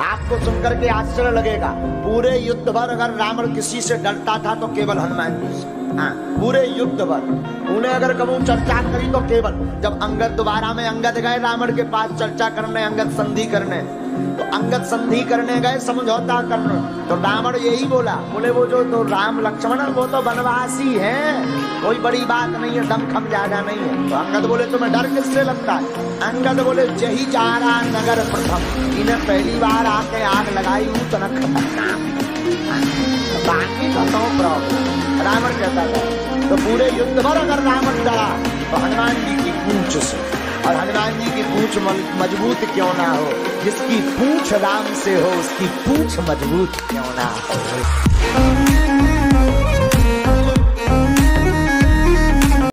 आपको सुनकर के आश्चर्य लगेगा। पूरे युद्ध भर अगर रावण किसी से डरता था तो केवल हनुमान जी से। हाँ पूरे युद्ध भर। उन्हें अगर कभी चर्चा करी तो केवल, जब अंगद दोबारा में अंगद गए, रावण के पास चर्चा करने, अंगद संधि करने। तो अंगद संधि करने गए, समझौता करने। तो रावण यही बोला, बोले, वो जो तो राम लक्ष्मण वो तो वनवासी है। कोई बड़ी बात नहीं है, दम खम ज़्यादा नहीं है। तो अंगद बोले, तुम्हें डर किससे लगता है? अंगद बोले, जही जा रहा नगर प्रथम। इन्हें पहली बार आके आग लगाई हूँ तो न बाकी तो प्रॉब्लम रावण कहता था तो पूरे युद्ध भर अगर रावण डरा तो हनुमान जी की पूछ से और हनुमान जी की पूछ मज़बूत क्यों ना हो? जिसकी पूछ राम से हो, उसकी पूछ मज़बूत क्यों ना हो?